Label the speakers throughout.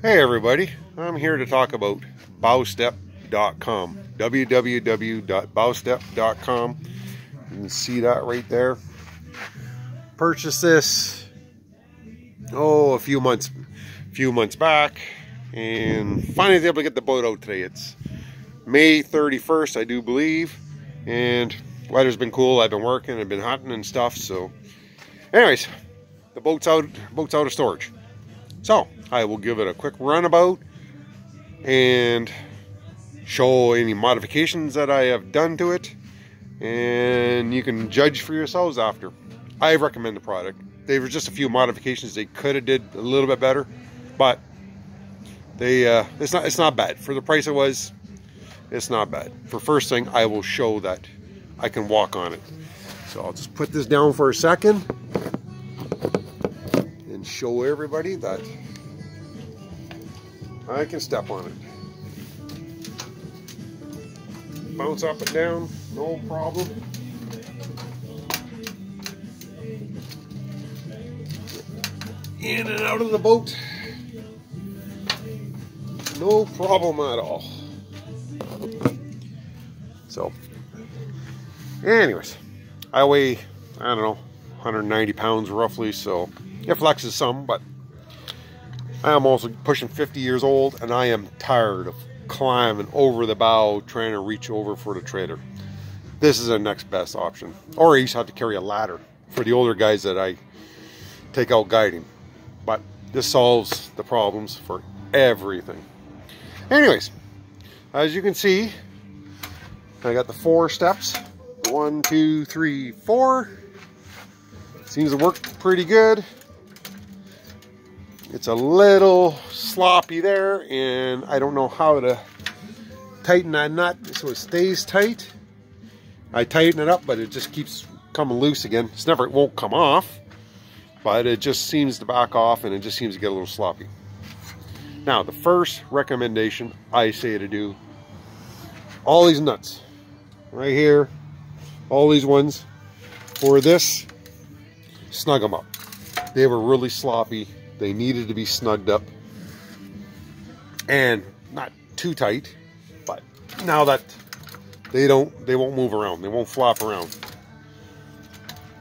Speaker 1: Hey everybody, I'm here to talk about bowstep.com. www.bowstep.com. You can see that right there. Purchased this oh a few months few months back and finally able to get the boat out today. It's May 31st, I do believe, and weather's been cool. I've been working, I've been hunting and stuff. So, anyways, the boat's out. Boat's out of storage. So I will give it a quick runabout and show any modifications that I have done to it and you can judge for yourselves after. I recommend the product. There were just a few modifications they could have did a little bit better, but they uh, it's not it's not bad for the price it was. It's not bad. For first thing, I will show that I can walk on it. So I'll just put this down for a second show everybody that I can step on it. Bounce up and down, no problem. In and out of the boat, no problem at all. So, anyways, I weigh, I don't know, 190 pounds roughly, so it flexes some, but I am also pushing 50 years old and I am tired of climbing over the bow trying to reach over for the trailer. This is the next best option. Or I just have to carry a ladder for the older guys that I take out guiding. But this solves the problems for everything. Anyways, as you can see, I got the four steps. One, two, three, four. Seems to work pretty good. It's a little sloppy there and I don't know how to tighten that nut so it stays tight. I tighten it up but it just keeps coming loose again. It's never, it won't come off, but it just seems to back off and it just seems to get a little sloppy. Now the first recommendation I say to do, all these nuts right here, all these ones, for this, snug them up. They were really sloppy they needed to be snugged up and not too tight, but now that they don't, they won't move around. They won't flop around.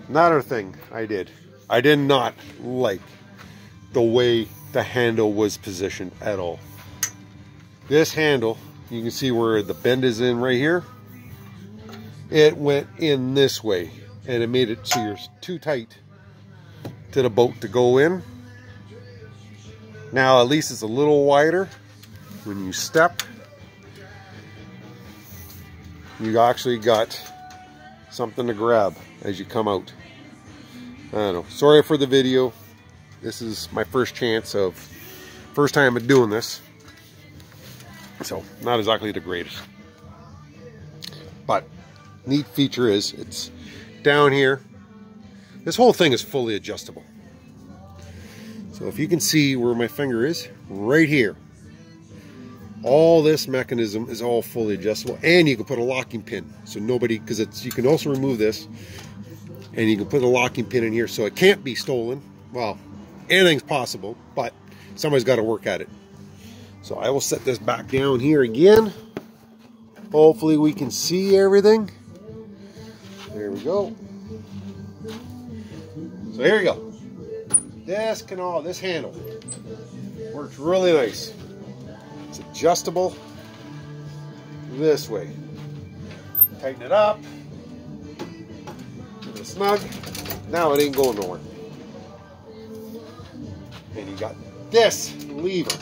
Speaker 1: Another thing I did, I did not like the way the handle was positioned at all. This handle, you can see where the bend is in right here. It went in this way and it made it so you're too tight to the boat to go in now at least it's a little wider. When you step, you actually got something to grab as you come out. I don't know. Sorry for the video. This is my first chance of, first time of doing this. So, not exactly the greatest. But, neat feature is, it's down here. This whole thing is fully adjustable. So if you can see where my finger is, right here, all this mechanism is all fully adjustable and you can put a locking pin. So nobody because it's you can also remove this and you can put a locking pin in here so it can't be stolen. Well anything's possible but somebody's got to work at it. So I will set this back down here again. Hopefully we can see everything. There we go. So here we go this canal, this handle, works really nice. It's adjustable this way. Tighten it up. It snug. Now it ain't going nowhere. And you got this lever.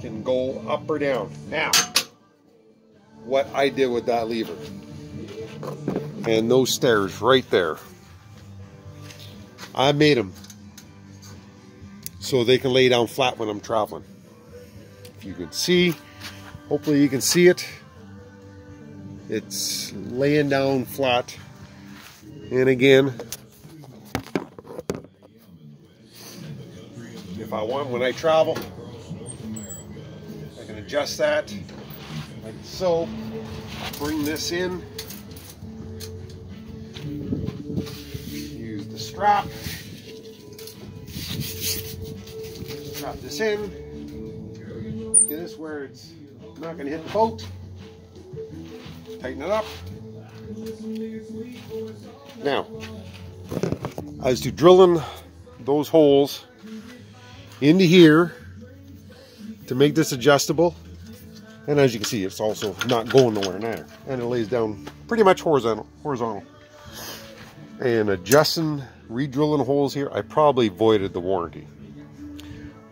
Speaker 1: Can go up or down. Now, what I did with that lever. And those stairs right there. I made them so they can lay down flat when I'm traveling. If you can see, hopefully you can see it. It's laying down flat. And again, if I want, when I travel, I can adjust that like so. Bring this in Drop this in. Get this where it's not going to hit the boat. Tighten it up. Now, as to drilling those holes into here to make this adjustable. And as you can see, it's also not going nowhere now. And it lays down pretty much horizontal. horizontal. And adjusting, re-drilling holes here, I probably voided the warranty.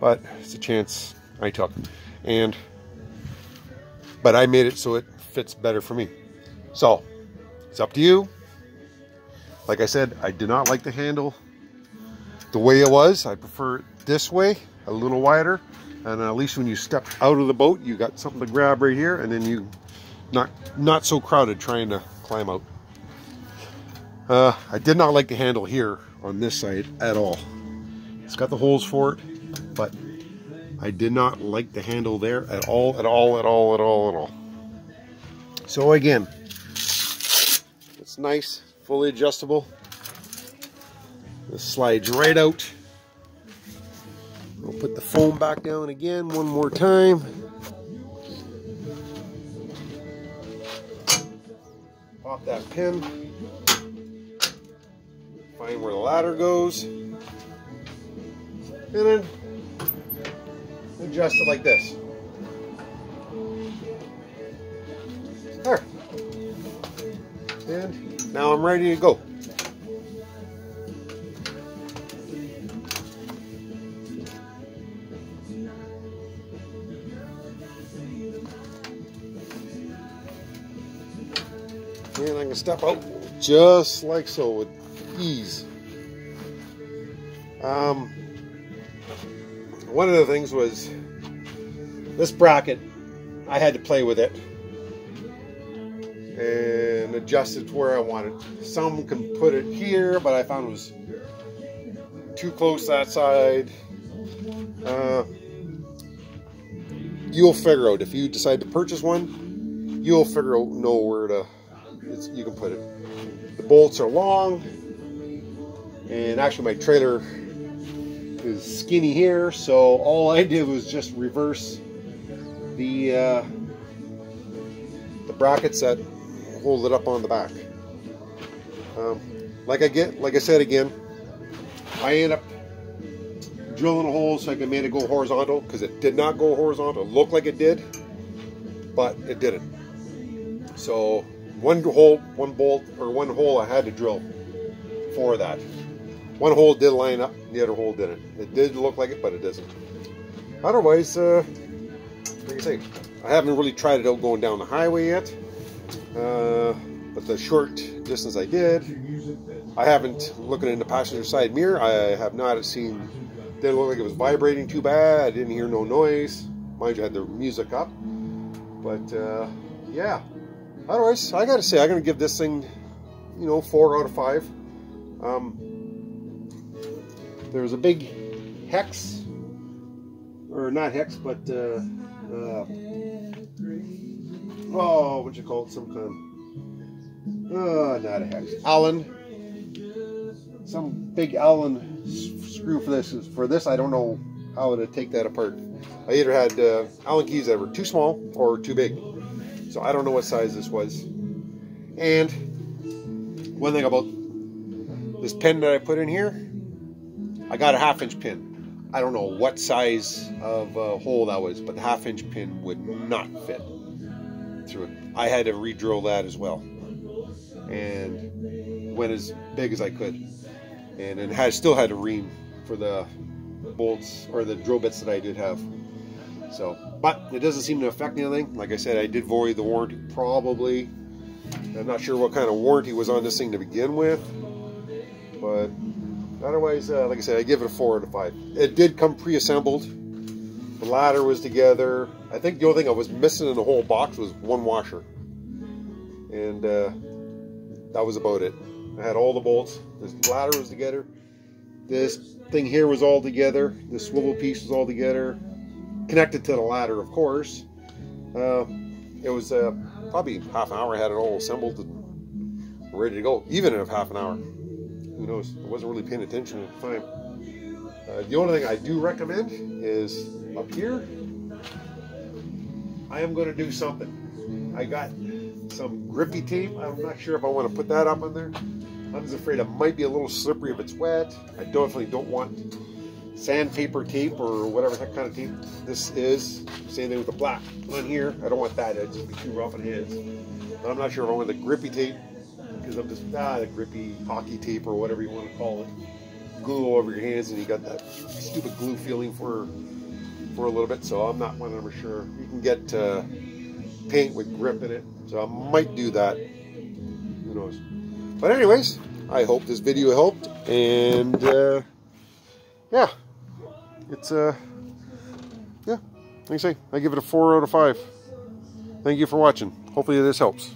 Speaker 1: But it's a chance I took. And, but I made it so it fits better for me. So, it's up to you. Like I said, I did not like the handle the way it was. I prefer it this way, a little wider. And at least when you step out of the boat, you got something to grab right here, and then you not not so crowded trying to climb out. Uh, I did not like the handle here on this side at all. It's got the holes for it, but I did not like the handle there at all, at all, at all, at all, at all. So again, it's nice, fully adjustable. This slides right out. We'll put the foam back down again one more time. Pop that pin. Find where the ladder goes. And then adjust it like this. There. And now I'm ready to go. And I can step out just like so with ease. Um, one of the things was this bracket, I had to play with it and adjust it to where I wanted. Some can put it here, but I found it was too close that side. Uh, you'll figure out if you decide to purchase one, you'll figure out know where to you can put it. The bolts are long, and actually my trailer is skinny here, so all I did was just reverse the uh, the brackets that hold it up on the back. Um, like I get, like I said again, I end up drilling a hole so I can make it go horizontal because it did not go horizontal. It looked like it did, but it didn't. So one hole, one bolt, or one hole I had to drill for that. One hole did line up, the other hole didn't. It did look like it, but it doesn't. Otherwise, uh, like I say, I haven't really tried it out going down the highway yet. Uh, but the short distance I did, I haven't looking in the passenger side mirror. I have not seen. Didn't look like it was vibrating too bad. I didn't hear no noise. Mind you, I had the music up. But uh, yeah, otherwise, I gotta say, I'm gonna give this thing, you know, four out of five. Um, there was a big hex, or not hex, but uh, uh, oh, what you call it? Some kind. Oh, not a hex. Allen. Some big Allen screw for this. For this, I don't know how to take that apart. I either had uh, Allen keys that were too small or too big. So I don't know what size this was. And one thing about this pen that I put in here, I got a half inch pin. I don't know what size of uh, hole that was, but the half inch pin would not fit through it. I had to re-drill that as well. And went as big as I could. And it has still had a ream for the bolts or the drill bits that I did have. So, but it doesn't seem to affect anything. Like I said, I did void the warranty probably. I'm not sure what kind of warranty was on this thing to begin with, but otherwise, uh, like I said, I give it a four out of five. It did come pre-assembled. The ladder was together. I think the only thing I was missing in the whole box was one washer, and uh, that was about it. I had all the bolts. This ladder was together. This thing here was all together. The swivel piece was all together connected to the ladder, of course. Uh, it was uh, probably half an hour. I had it all assembled and ready to go, even in half an hour. Who knows? I wasn't really paying attention at the time. Uh, the only thing I do recommend is up here, I am going to do something. I got some grippy tape. I'm not sure if I want to put that up on there. I'm just afraid it might be a little slippery if it's wet. I definitely don't want sandpaper tape or whatever that kind of tape this is. Same thing with the black on here. I don't want that. It'd just be too rough on hands. But I'm not sure if I want the grippy tape because I'm just, ah, the grippy hockey tape or whatever you want to call it. Glue over your hands and you got that stupid glue feeling for for a little bit. So I'm not 100 sure. You can get uh, paint with grip in it. So I might do that. Who knows? But anyways, I hope this video helped. And uh, yeah, it's uh, yeah, like I say, I give it a four out of five. Thank you for watching. Hopefully this helps.